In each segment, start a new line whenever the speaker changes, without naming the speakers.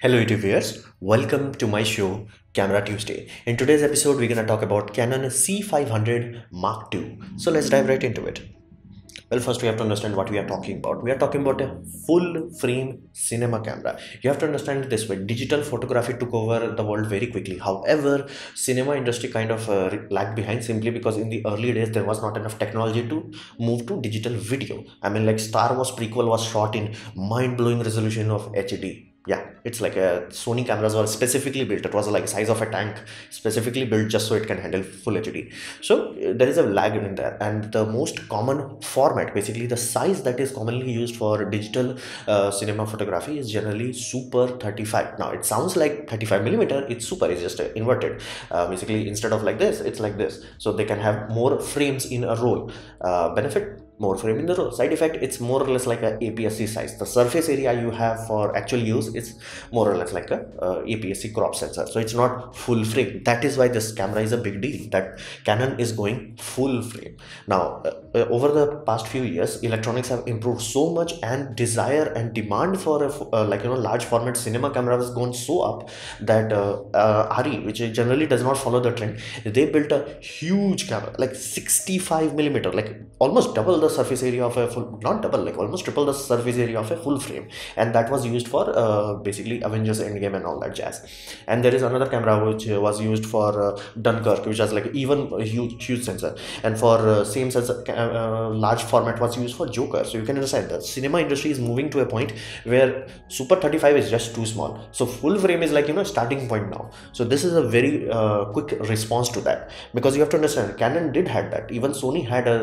Hello YouTube viewers, welcome to my show Camera Tuesday. In today's episode we're gonna talk about Canon C500 Mark II. So let's dive right into it. Well, first we have to understand what we are talking about. We are talking about a full frame cinema camera. You have to understand this way. Digital photography took over the world very quickly. However, cinema industry kind of uh, lagged behind simply because in the early days there was not enough technology to move to digital video. I mean like Star Wars prequel was shot in mind-blowing resolution of HD yeah it's like a sony cameras were specifically built. It was like size of a tank specifically built just so it can handle full hd so uh, there is a lag in there. And the most common format basically the size that is commonly used for digital uh, cinema photography is generally super 35 now it sounds like 35 millimeter. It's super. It's just uh, inverted. Uh, basically instead of like this it's like this. So they can have more frames in a roll. Uh, benefit more frame in the row side effect it's more or less like a APS-C size. The surface area you have for actual use is more or less like a uh, APS-C crop sensor. So it's not full frame. That is why this camera is a big deal that Canon is going full frame. Now uh, uh over the past few years electronics have improved so much and desire and demand for a uh, like you know large format cinema camera has gone so up that uh, ARRI which generally does not follow the trend they built a huge camera like 65 millimeter like almost double the the surface area of a full not double like almost triple the surface area of a full frame. And that was used for uh, basically avengers endgame and all that jazz. And there is another camera which uh, was used for uh, dunkirk which has like even a huge huge sensor. And for uh, same sensor uh, large format was used for joker. So you can understand the cinema industry is moving to a point where super 35 is just too small. So full frame is like you know starting point now. So this is a very uh, quick response to that. Because you have to understand canon did had that. Even sony had a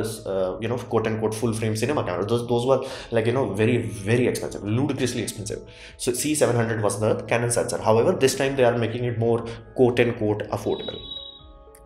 you know quote quote full frame cinema camera those, those were like you know very very expensive ludicrously expensive. So c700 was the canon sensor. However this time they are making it more quote unquote affordable.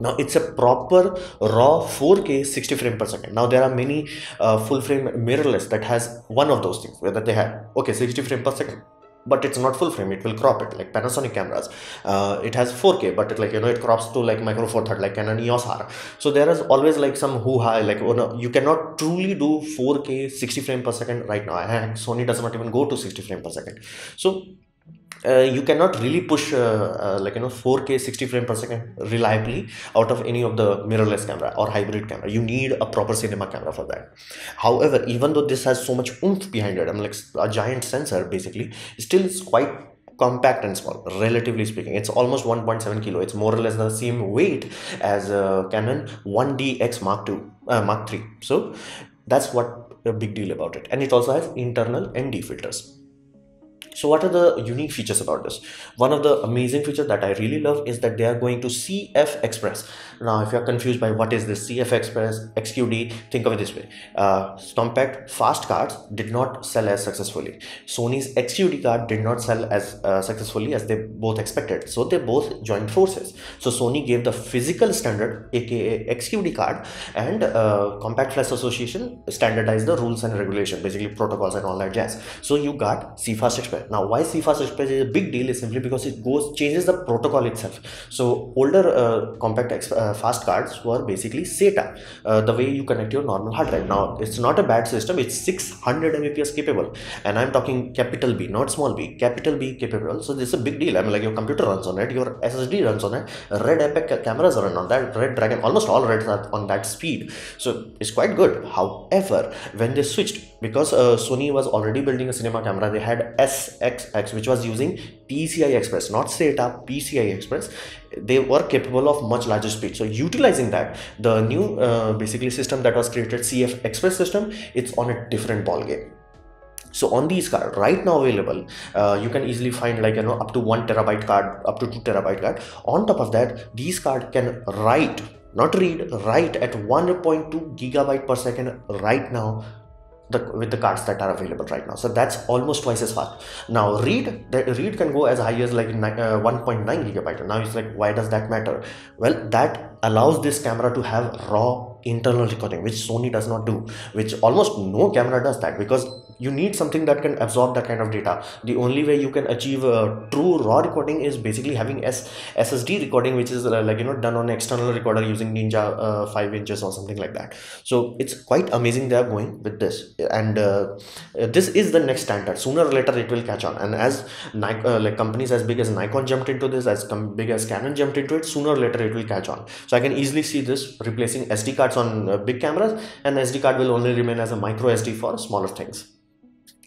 Now it's a proper raw 4k 60 frame per second. Now there are many uh, full frame mirrorless that has one of those things whether they have okay 60 frame per second but it's not full frame it will crop it like panasonic cameras. Uh, it has 4k but it like you know it crops to like micro four third like canon eos r. So there is always like some hoo-ha like oh no, you cannot truly do 4k 60 frame per second right now. And sony does not even go to 60 frame per second. So uh, you cannot really push uh, uh, like you know 4k 60 frame per second reliably out of any of the mirrorless camera or hybrid camera. You need a proper cinema camera for that. However even though this has so much oomph behind it i'm like a giant sensor basically still it's quite compact and small relatively speaking. It's almost 1.7 kilo. It's more or less the same weight as a canon 1dx mark 2 uh, mark 3 so that's what a big deal about it. And it also has internal nd filters so what are the unique features about this? One of the amazing features that I really love is that they are going to CF Express. Now, if you're confused by what is this CF Express, XQD, think of it this way. Uh, Compact fast cards did not sell as successfully. Sony's XQD card did not sell as uh, successfully as they both expected. So they both joined forces. So Sony gave the physical standard, aka XQD card, and uh, Compact Flash Association standardized the rules and regulation, basically protocols and all that jazz. So you got CFast Express now why cfast express is a big deal is simply because it goes changes the protocol itself. So older uh, compact uh, fast cards were basically SATA uh, the way you connect your normal hard drive. Now it's not a bad system it's 600 mbps capable. And i'm talking capital b not small b capital b capable. So this is a big deal. I mean like your computer runs on it your ssd runs on it. Red epic cameras run on that. Red dragon almost all reds are on that speed. So it's quite good. However when they switched because uh, sony was already building a cinema camera they had s XX which was using PCI Express not SATA PCI Express. They were capable of much larger speed. So utilizing that the new uh, basically system that was created CF Express system it's on a different ball game so on these card right now available uh, you can easily find like you know up to one terabyte card up to two terabyte card. On top of that these card can write not read write at 1.2 gigabyte per second right now the, with the cards that are available right now. So that's almost twice as fast. Now read the read can go as high as like uh, 1.9 gigabyte. Now it's like why does that matter? Well that allows this camera to have raw internal recording which sony does not do which almost no camera does that because you need something that can absorb that kind of data. The only way you can achieve a true raw recording is basically having S- ssd recording which is uh, like you know done on external recorder using ninja uh, 5 inches or something like that. So it's quite amazing they are going with this. And uh, this is the next standard. Sooner or later it will catch on. And as uh, like companies as big as nikon jumped into this as big as canon jumped into it sooner or later it will catch on. So i can easily see this replacing sd cards on uh, big cameras and sd card will only remain as a micro sd for smaller things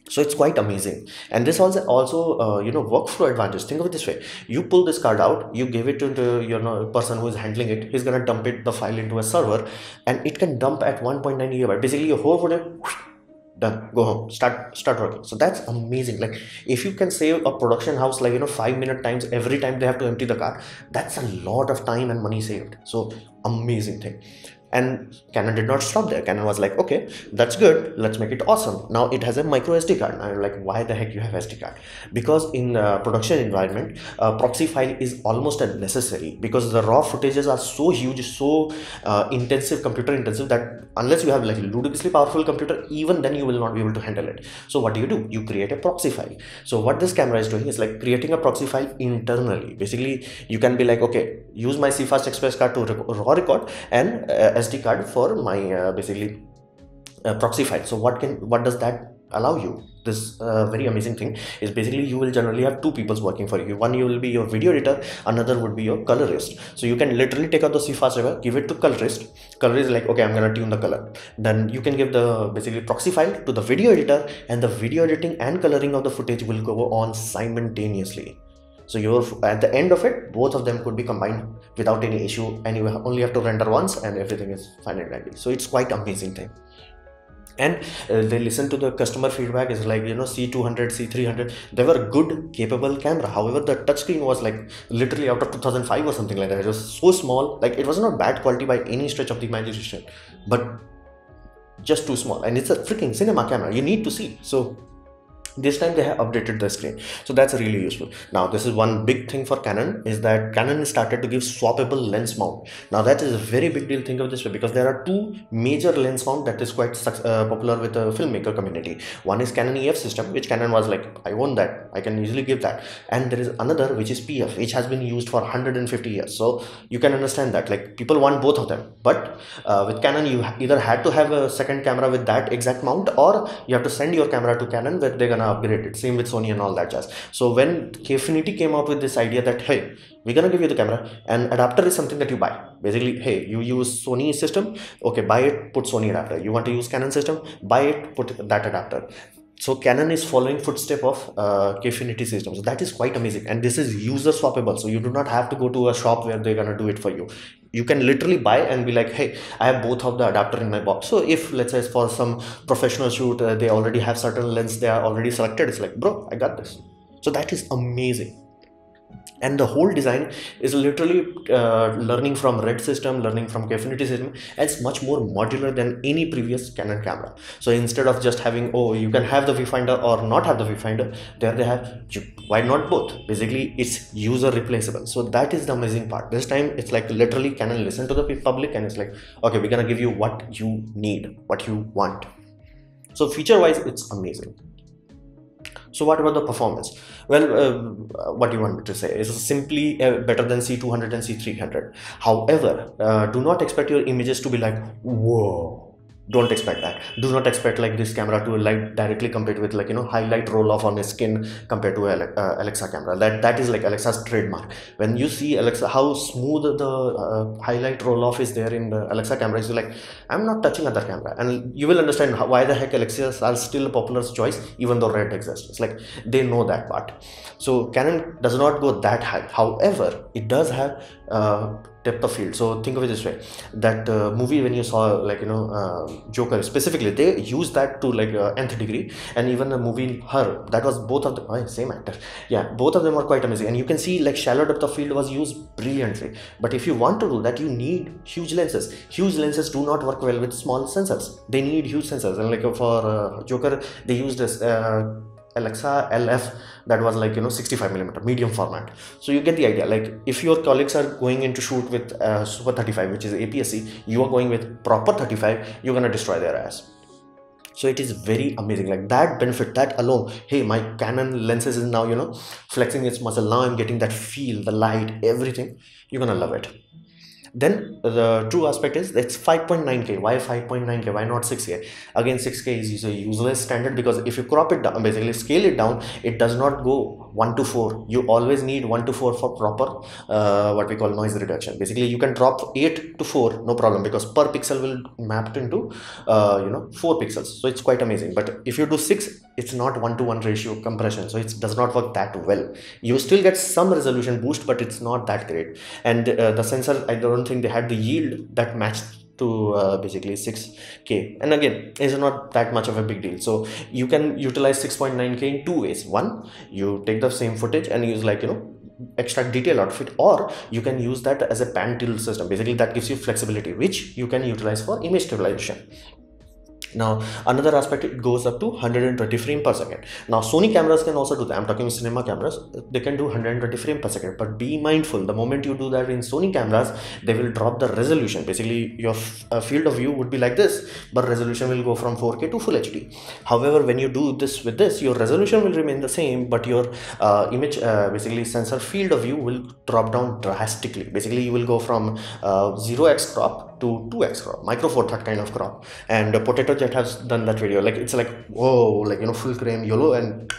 so it's quite amazing. And this also also uh, you know workflow advantage. Think of it this way. You pull this card out you give it to you know person who is handling it. He's gonna dump it the file into a server and it can dump at 1.9 gigabyte. Basically your whole folder done. Go home. Start start working. So that's amazing. Like if you can save a production house like you know five minute times every time they have to empty the car that's a lot of time and money saved. So amazing thing and canon did not stop there. Canon was like okay that's good. Let's make it awesome. Now it has a micro sd card. And i'm like why the heck you have sd card? Because in uh, production environment uh, proxy file is almost a necessary because the raw footages are so huge so uh, intensive computer intensive that unless you have like ludicrously powerful computer even then you will not be able to handle it. So what do you do? You create a proxy file. So what this camera is doing is like creating a proxy file internally. Basically you can be like okay use my cfast express card to raw record and uh, SD card for my uh, basically uh, proxy file. So what can what does that allow you? This uh, very amazing thing is basically you will generally have two people working for you. One you will be your video editor, another would be your colorist. So you can literally take out the CFast river, give it to colorist. Colorist is like okay, I'm gonna tune the color. Then you can give the basically proxy file to the video editor, and the video editing and coloring of the footage will go on simultaneously so you're at the end of it both of them could be combined without any issue and you only have to render once and everything is fine and dandy. So it's quite amazing thing. And uh, they listen to the customer feedback is like you know c200 c300 they were good capable camera. However the touchscreen was like literally out of 2005 or something like that. It was so small like it was not bad quality by any stretch of the imagination but just too small. And it's a freaking cinema camera. You need to see. So this time they have updated the screen. So that's really useful. Now this is one big thing for canon is that canon started to give swappable lens mount. Now that is a very big deal think of this way because there are two major lens mount that is quite uh, popular with the filmmaker community. One is canon ef system which canon was like i own that. I can easily give that. And there is another which is pf which has been used for 150 years. So you can understand that like people want both of them. But uh, with canon you either had to have a second camera with that exact mount or you have to send your camera to canon where they're gonna gonna upgrade it. Same with sony and all that jazz. So when Kinefinity came out with this idea that hey we're gonna give you the camera and adapter is something that you buy. Basically hey you use sony system okay buy it put sony adapter. You want to use canon system buy it put that adapter. So canon is following footstep of uh, Kinefinity system. So that is quite amazing. And this is user swappable. So you do not have to go to a shop where they're gonna do it for you you can literally buy and be like hey i have both of the adapter in my box. So if let's say for some professional shoot uh, they already have certain lens they are already selected it's like bro i got this. So that is amazing and the whole design is literally uh, learning from red system learning from Kinefinity system. And it's much more modular than any previous canon camera. So instead of just having oh you can have the viewfinder or not have the viewfinder there they have why not both? Basically it's user replaceable. So that is the amazing part. This time it's like literally canon listen to the public and it's like okay we're gonna give you what you need what you want. So feature wise it's amazing so what about the performance? Well, uh, what do you want me to say? It's simply uh, better than C200 and C300. However, uh, do not expect your images to be like, whoa, don't expect that. Do not expect like this camera to like directly compete with like you know highlight roll off on the skin compared to uh, alexa camera. That that is like alexa's trademark. When you see alexa how smooth the uh, highlight roll off is there in the alexa camera is like i'm not touching other camera. And you will understand how, why the heck alexas are still a popular choice even though red exists. It's like they know that part. So canon does not go that high. However it does have uh, depth of field. So think of it this way that uh, movie when you saw like you know uh, joker specifically they used that to like uh, nth degree. And even the movie her that was both of the oh, same actor. Yeah both of them are quite amazing. And you can see like shallow depth of field was used brilliantly. But if you want to do that you need huge lenses. Huge lenses do not work well with small sensors. They need huge sensors. And like for uh, joker they used this uh, Alexa LF that was like you know 65 millimeter medium format. So you get the idea like if your colleagues are going into shoot with uh, super 35 which is APS-C you are going with proper 35 you're gonna destroy their ass. So it is very amazing like that benefit that alone hey my canon lenses is now you know flexing its muscle now i'm getting that feel the light everything you're gonna love it then the true aspect is it's 5.9k why 5.9k why not 6k again 6k is a useless standard because if you crop it down basically scale it down it does not go 1 to 4 you always need 1 to 4 for proper uh, what we call noise reduction. Basically you can drop 8 to 4 no problem because per pixel will mapped into uh, you know 4 pixels. So it's quite amazing. But if you do 6 it's not 1 to 1 ratio compression so it does not work that well. You still get some resolution boost but it's not that great. And uh, the sensor i don't think they had the yield that matched to uh, basically 6k and again it's not that much of a big deal. So you can utilize 6.9k in two ways. One you take the same footage and use like you know extract detail out of it or you can use that as a pan tilt system. Basically that gives you flexibility which you can utilize for image stabilization now another aspect it goes up to 120 frame per second. Now sony cameras can also do that. I'm talking cinema cameras. They can do 120 frame per second. But be mindful the moment you do that in sony cameras they will drop the resolution. Basically your uh, field of view would be like this but resolution will go from 4k to full hd however when you do this with this your resolution will remain the same but your uh, image uh, basically sensor field of view will drop down drastically. Basically you will go from 0x uh, crop to 2x crop micro four third kind of crop. And potato jet has done that video. Like it's like whoa like you know full cream yellow and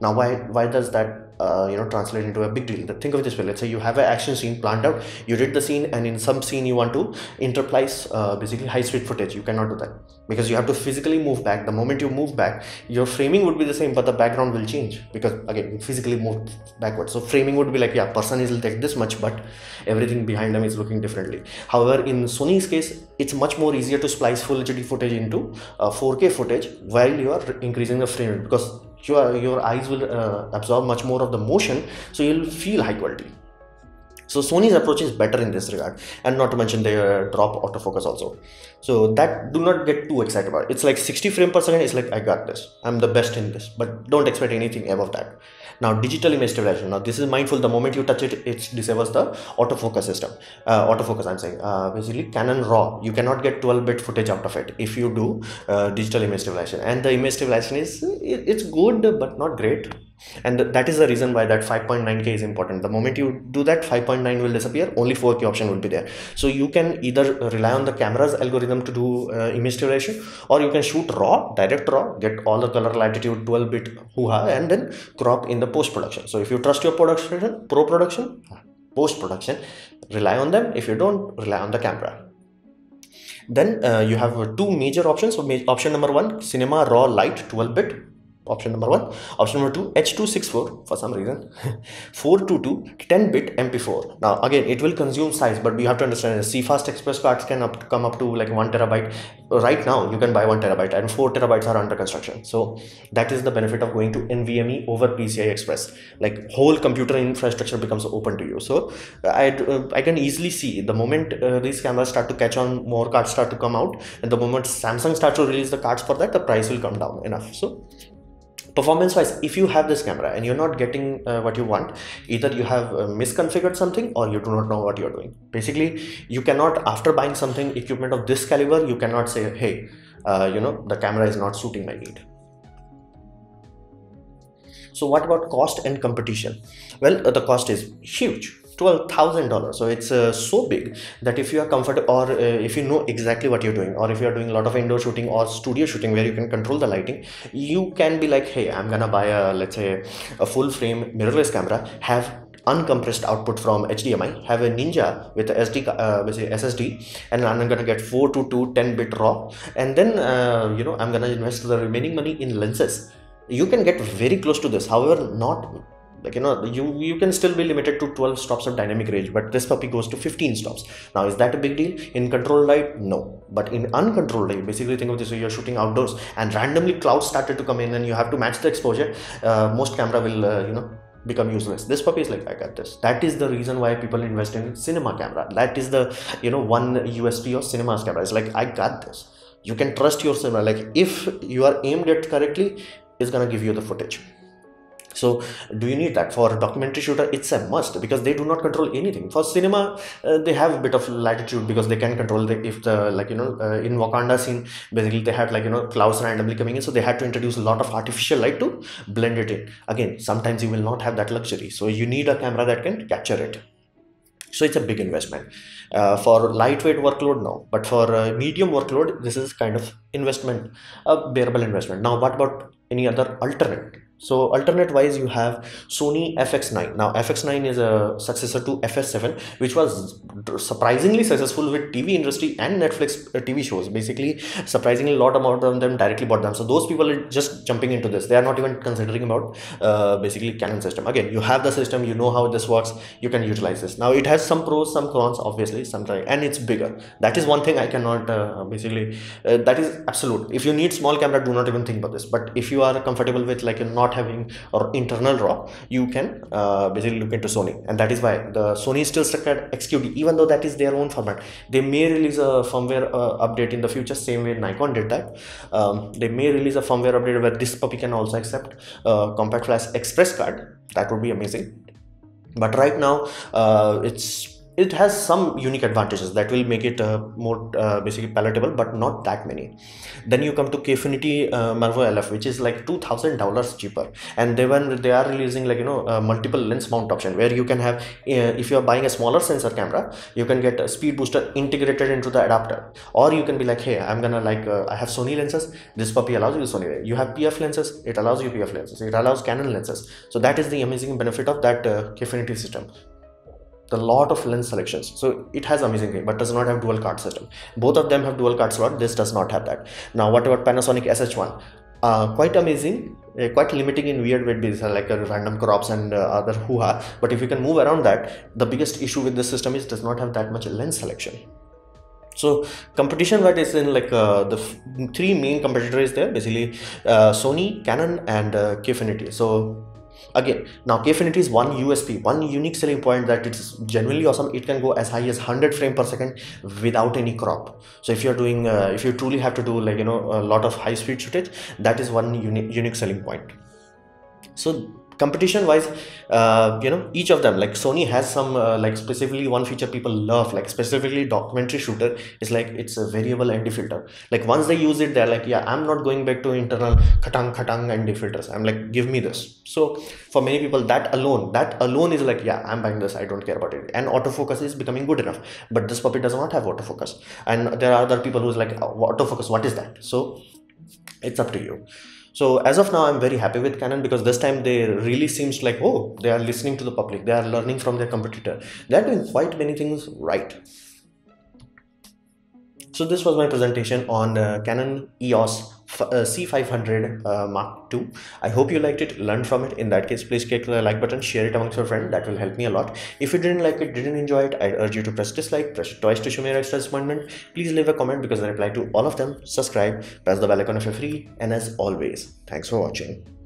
now why why does that uh, you know translate into a big deal. Think of it this way. Let's say you have an action scene planned out. You did the scene and in some scene you want to interplace uh, basically high speed footage. You cannot do that because you have to physically move back. The moment you move back your framing would be the same but the background will change because again you physically move backwards. So framing would be like yeah person is like this much but everything behind them is looking differently. However in sony's case it's much more easier to splice full hd footage into uh, 4k footage while you are increasing the frame rate because your, your eyes will uh, absorb much more of the motion so you'll feel high quality. So sony's approach is better in this regard and not to mention their drop autofocus also. So that do not get too excited about it. it's like 60 frame per second it's like i got this. I'm the best in this. But don't expect anything above that. Now digital image stabilization. Now this is mindful. The moment you touch it it disables the autofocus system. Uh, autofocus i'm saying. Uh, basically canon raw. You cannot get 12 bit footage out of it if you do uh, digital image stabilization. And the image stabilization is it's good but not great and that is the reason why that 5.9k is important. The moment you do that 5.9 will disappear. Only 4k option will be there. So you can either rely on the camera's algorithm to do uh, image stabilization or you can shoot raw direct raw get all the color latitude 12 bit hoo-ha and then crop in the post production so if you trust your production pro production post production rely on them. If you don't rely on the camera. Then uh, you have two major options. So option number one cinema raw light 12 bit option number one. Option number two h264 for some reason 422 10 bit mp4 now again it will consume size but you have to understand cfast express cards can up, come up to like one terabyte. Right now you can buy one terabyte and four terabytes are under construction. So that is the benefit of going to nvme over pci express. Like whole computer infrastructure becomes open to you. So i uh, i can easily see the moment uh, these cameras start to catch on more cards start to come out and the moment samsung starts to release the cards for that the price will come down enough. So performance wise if you have this camera and you're not getting uh, what you want either you have uh, misconfigured something or you do not know what you're doing. Basically you cannot after buying something equipment of this caliber you cannot say hey uh, you know the camera is not suiting my need. So what about cost and competition? Well uh, the cost is huge $12,000 so it's uh, so big that if you are comfortable or uh, if you know exactly what you're doing or if you're doing a lot of indoor shooting or studio shooting where you can control the lighting you can be like hey i'm gonna buy a let's say a full frame mirrorless camera have uncompressed output from HDMI, have a Ninja with a SD, uh, SSD, and I'm gonna get 4 to 2 10 bit RAW, and then uh, you know I'm gonna invest the remaining money in lenses. You can get very close to this, however, not like you know you you can still be limited to 12 stops of dynamic range but this puppy goes to 15 stops. Now is that a big deal? In controlled light no. But in uncontrolled light basically think of this you're shooting outdoors and randomly clouds started to come in and you have to match the exposure uh, most camera will uh, you know become useless. This puppy is like i got this. That is the reason why people invest in cinema camera. That is the you know one usp of cinema's camera. It's like i got this. You can trust your cinema like if you are aimed at correctly it's gonna give you the footage so do you need that? For documentary shooter it's a must because they do not control anything. For cinema uh, they have a bit of latitude because they can control the, if the like you know uh, in wakanda scene basically they had like you know clouds randomly coming in so they had to introduce a lot of artificial light to blend it in. Again sometimes you will not have that luxury. So you need a camera that can capture it. So it's a big investment. Uh, for lightweight workload no. But for uh, medium workload this is kind of investment a bearable investment. Now what about any other alternate so alternate wise you have sony fx9 now fx9 is a successor to fs7 which was surprisingly successful with tv industry and netflix uh, tv shows. Basically surprisingly a lot amount of them directly bought them. So those people are just jumping into this. They are not even considering about uh, basically canon system. Again you have the system you know how this works you can utilize this. Now it has some pros some cons obviously sometimes and it's bigger. That is one thing i cannot uh, basically uh, that is absolute. If you need small camera do not even think about this. But if you are comfortable with like a not having or internal raw you can uh, basically look into sony. And that is why the sony is still stuck at xqd even though that is their own format. They may release a firmware uh, update in the future same way nikon did that. Um, they may release a firmware update where this puppy can also accept uh, compact flash express card. That would be amazing. But right now uh, it's it has some unique advantages that will make it uh, more uh, basically palatable but not that many. Then you come to Kinefinity uh, MAVO LF which is like $2000 cheaper. And they when they are releasing like you know multiple lens mount option where you can have uh, if you are buying a smaller sensor camera you can get a speed booster integrated into the adapter. Or you can be like hey I'm gonna like uh, I have Sony lenses. This puppy allows you Sony. You have PF lenses. It allows you PF lenses. It allows Canon lenses. So that is the amazing benefit of that uh, Kinefinity system a lot of lens selections. So it has amazing thing but does not have dual card system. Both of them have dual card slot. This does not have that. Now what about panasonic sh1 uh, quite amazing uh, quite limiting in weird ways like uh, random crops and uh, other hoo-ha. But if you can move around that the biggest issue with this system is does not have that much lens selection. So competition what is in like uh, the three main competitors there basically uh, sony canon and uh, Kinefinity. so again now Kinefinity is one usp one unique selling point that it's genuinely awesome. It can go as high as 100 frame per second without any crop. So if you're doing uh, if you truly have to do like you know a lot of high speed footage that is one unique unique selling point. So competition wise uh, you know each of them like sony has some uh, like specifically one feature people love like specifically documentary shooter is like it's a variable nd filter. Like once they use it they're like yeah i'm not going back to internal khatang khatang nd filters. I'm like give me this. So for many people that alone that alone is like yeah i'm buying this. I don't care about it. And autofocus is becoming good enough. But this puppy does not have autofocus. And there are other people who's like autofocus what is that? So it's up to you so as of now, I'm very happy with Canon because this time they really seems like, oh, they are listening to the public. They are learning from their competitor. They are doing quite many things right. So this was my presentation on uh, Canon EOS C500 uh, Mark II. I hope you liked it, learned from it. In that case, please click the like button, share it amongst your friends. That will help me a lot. If you didn't like it, didn't enjoy it, I urge you to press dislike, press twice to show me your extra disappointment. Please leave a comment because I reply to all of them. Subscribe, press the bell icon if you're free. And as always, thanks for watching.